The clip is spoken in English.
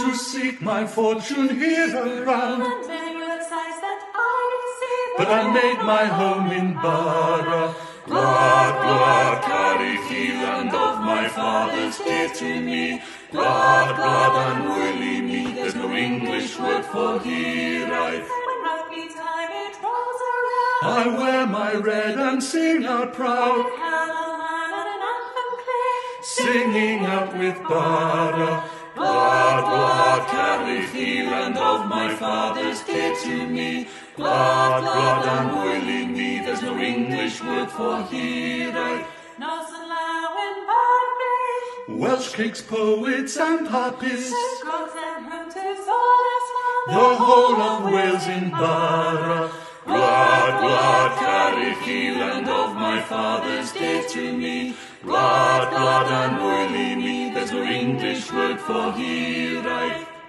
to seek my fortune here around. And many were the that I see. But I made my home in Boro. Glad, glad, Carrickey, land of my fathers, dear to me. Glad, glad, and woolly me, there's no English word for hiraeth, When rugby time it rolls around. I wear my red and sing out proud, Calon Lân and an anthem clear. singing out with Boro. Glad, glad, Carrickey, land of my fathers, dear to me. Glad, glad, and me, there's no English word for hiraeth, Nelson Lowen, Barney. Welsh cakes, poets, and harpists. Cooks and hunters, all as one. The whole of Wales in Boro. Glad, glad, Carrickey, land of my fathers, dear to me. Glad, glad, and woolly me, there's no English word for hiraeth